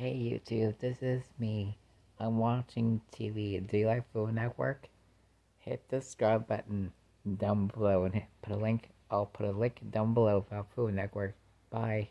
Hey YouTube, this is me. I'm watching TV. Do you like Food Network? Hit the subscribe button down below and hit, put a link. I'll put a link down below about Food Network. Bye.